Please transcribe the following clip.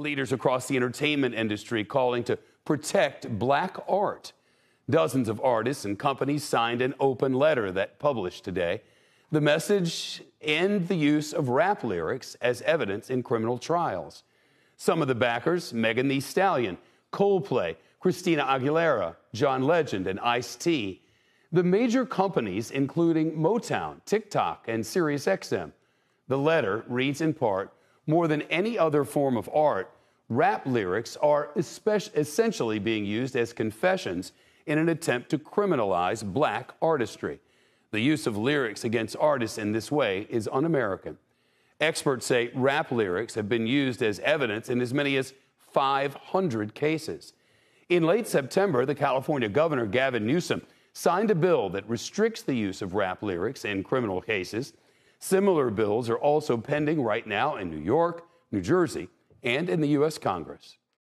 Leaders across the entertainment industry calling to protect black art. Dozens of artists and companies signed an open letter that published today. The message end the use of rap lyrics as evidence in criminal trials. Some of the backers Megan Thee Stallion, Coldplay, Christina Aguilera, John Legend, and Ice T. The major companies, including Motown, TikTok, and SiriusXM. The letter reads in part More than any other form of art, rap lyrics are essentially being used as confessions in an attempt to criminalize black artistry. The use of lyrics against artists in this way is un American. Experts say rap lyrics have been used as evidence in as many as 500 cases. In late September, the California governor, Gavin Newsom, signed a bill that restricts the use of rap lyrics in criminal cases. Similar bills are also pending right now in New York, New Jersey, and in the U.S. Congress.